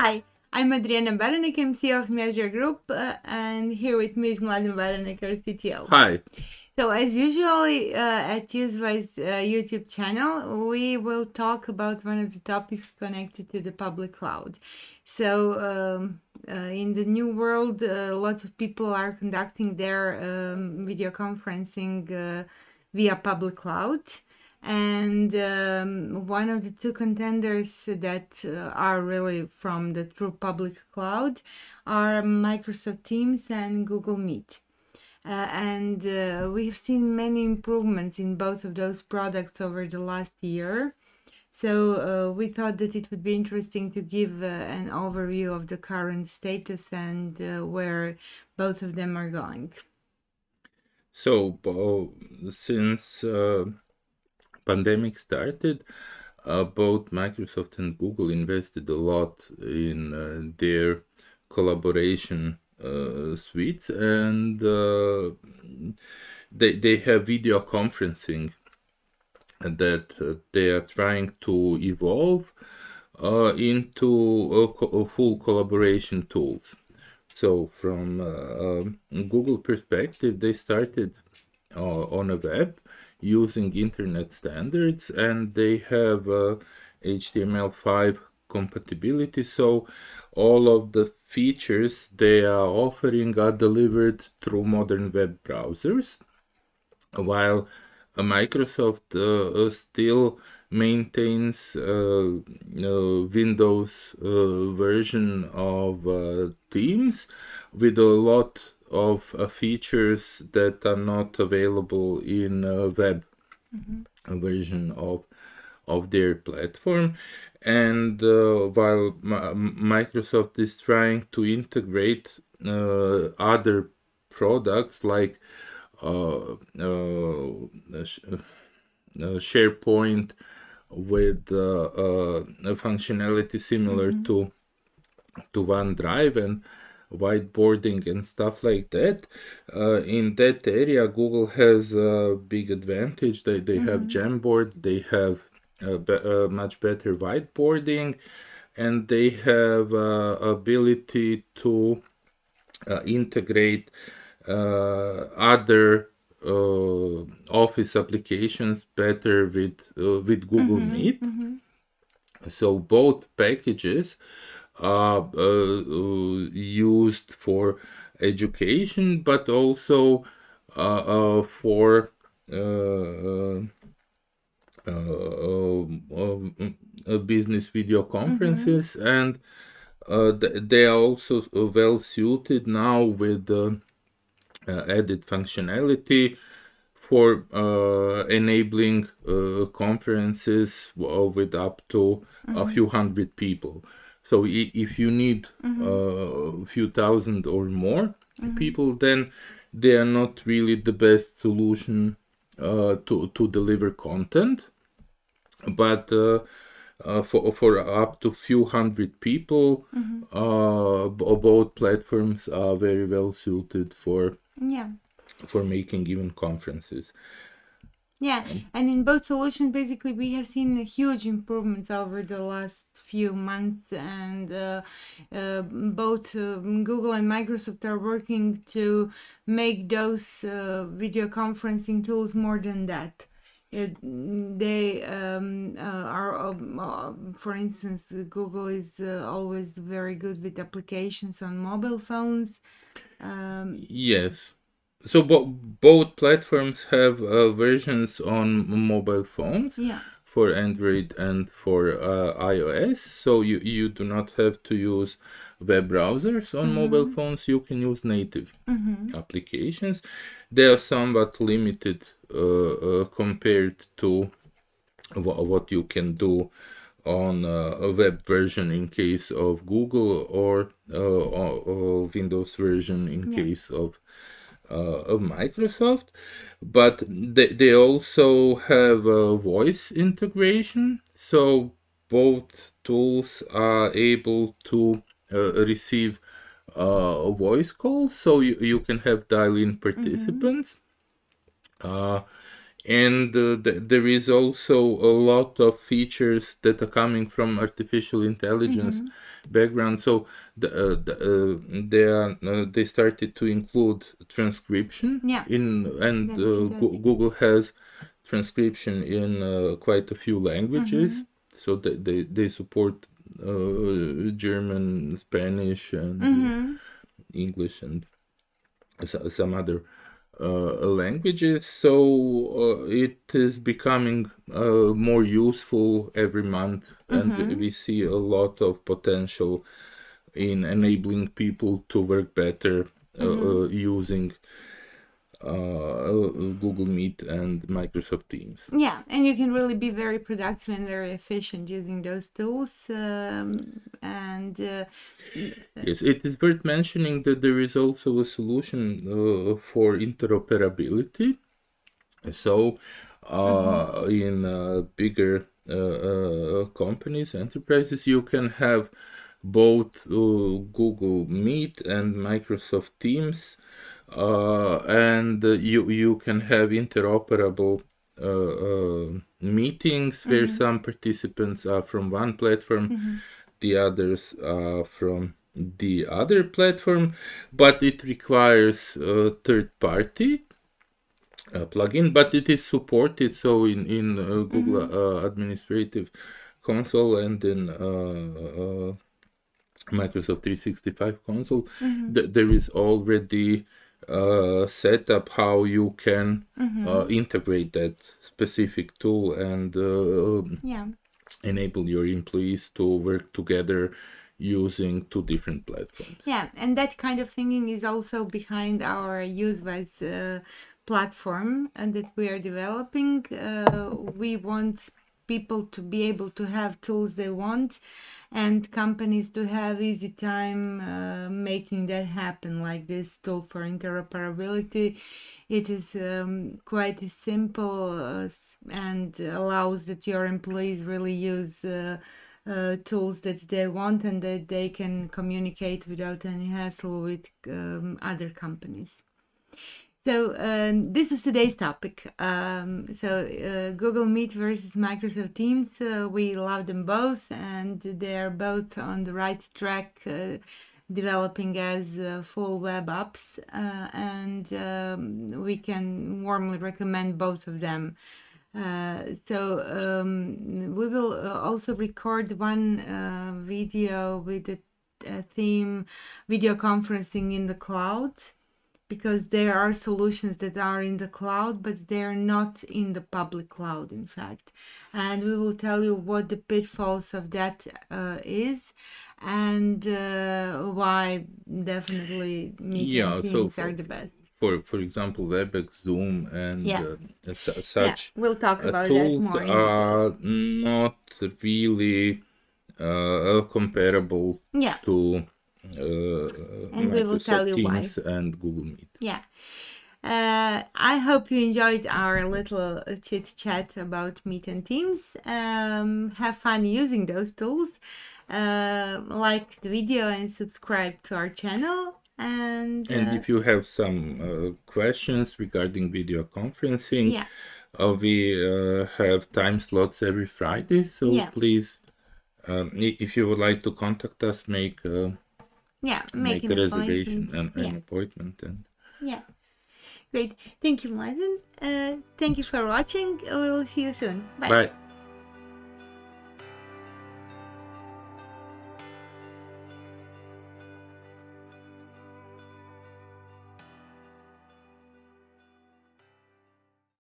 Hi, I'm Adriana Baranek, I'm CEO of Miadria Group, uh, and here with me is Mladen Baranek, our CTO. Hi. So, as usually uh, at UseWise uh, YouTube channel, we will talk about one of the topics connected to the public cloud. So, um, uh, in the new world, uh, lots of people are conducting their um, video conferencing uh, via public cloud and um, one of the two contenders that uh, are really from the true public cloud are Microsoft Teams and Google Meet. Uh, and uh, we've seen many improvements in both of those products over the last year. So uh, we thought that it would be interesting to give uh, an overview of the current status and uh, where both of them are going. So since pandemic started, uh, both Microsoft and Google invested a lot in uh, their collaboration uh, suites, and uh, they they have video conferencing that uh, they are trying to evolve uh, into a full collaboration tools. So from Google perspective, they started on a web using internet standards and they have uh, HTML5 compatibility. So all of the features they are offering are delivered through modern web browsers while uh, Microsoft uh, uh still maintains uh, Windows uh, version of Teams with a lot of uh, features that are not available in a web mm-hmm. version of of their platform and uh, while microsoft is trying to integrate uh, other products like uh, uh, uh, sharepoint with a functionality similar mm-hmm. to to OneDrive and whiteboarding and stuff like that uh, in that area google has a big advantage they, they mm-hmm. have jamboard they have a, be- a much better whiteboarding and they have uh, ability to uh, integrate uh, other uh, office applications better with uh, with google mm-hmm, meet mm-hmm. so both packages uh, used for education, but also uh, uh, for business video conferences mm-hmm. and uh, they are also well suited now with uh, added functionality for uh, enabling conferences with up to mm-hmm. a few hundred people. So if you need mm-hmm. Uh, a few thousand or more mm-hmm. people, then they are not really the best solution uh, to to deliver content. But uh, uh, for for up to few hundred people, mm-hmm. uh, both platforms are very well suited for yeah for making even conferences. Yeah, and in both solutions, basically, we have seen huge improvements over the last few months, and uh, uh, both uh, Google and Microsoft are working to make those uh, video conferencing tools more than that. It, they um, uh, are, um, uh, for instance, Google is always very good with applications on mobile phones. Um, yes so bo- both platforms have uh, versions on mobile phones yeah. for Android and for uh, iOS. So you you do not have to use web browsers on mm-hmm. mobile phones. You can use native mm-hmm. applications. They are somewhat limited uh, uh compared to w- what you can do on uh, a web version in case of Google or, uh, or Windows version in yeah. case of of Microsoft, but they, they also have a voice integration. So both tools are able to uh, receive uh, voice calls, so you, you can have dial in participants. Mm-hmm. Uh, and uh, th- there is also a lot of features that are coming from artificial intelligence background. So the, uh, the, uh, they are uh, they started to include transcription Yeah. in and uh, Go- google has transcription in uh, quite a few languages. So they, they, they support uh, german spanish and uh, english and some other languages so uh, it is becoming uh, more useful every month. And we see a lot of potential in enabling people to work better uh, uh, using uh, google meet and microsoft teams Yeah, and you can really be very productive and very efficient using those tools. Um, and uh, Yes, it is worth mentioning that there is also a solution uh, for interoperability. So, uh, in uh, bigger uh, uh, companies, enterprises, you can have both uh, Google Meet and Microsoft Teams, uh, and uh, you you can have interoperable uh, uh, meetings where some participants are from one platform, the others are from the other platform, but it requires a third party uh, plugin, but it is supported. So in in uh, Google uh, Administrative Console and in uh, uh, Microsoft 365 console, th- there is already uh, set up how you can uh, integrate that specific tool and uh, yeah, enable your employees to work together using two different platforms. yeah, and that kind of thinking is also behind our UseWise uh, platform and that we are developing. Uh, we want people to be able to have tools they want and companies to have easy time uh, making that happen like this tool for interoperability. It is um, quite simple uh, and allows that your employees really use uh, uh, tools that they want and that they can communicate without any hassle with um, other companies so um, this was today's topic. Um, so uh, Google Meet versus Microsoft Teams. Uh, we love them both, and they are both on the right track, uh, developing as uh, full web apps, uh, and um, we can warmly recommend both of them. So um, we will also record one video with the theme video conferencing in the cloud because there are solutions that are in the cloud but they're not in the public cloud in fact and we will tell you what the pitfalls of that uh, is and uh, why definitely meeting Yeah, so for- are the best For for example, WebEx, Zoom, and Yeah. uh, su- yeah such we'll talk uh, about that tools more in detail. are not really uh, comparable yeah to And we will tell you why. And Google Meet. Yeah. Uh, I hope you enjoyed our little chit chat about Meet and Teams. Um, have fun using those tools. Uh, like the video and subscribe to our channel. And, And uh, if you have some uh, questions regarding video conferencing, yeah, uh, we uh, have time slots every Friday. So Yeah. please, um, if you would like to contact us, make uh, yeah, make, make, a reservation appointment. and yeah, an appointment. And yeah. Great. Thank you, Mladen. Uh, thank you for watching. We will see you soon. Bye. bye.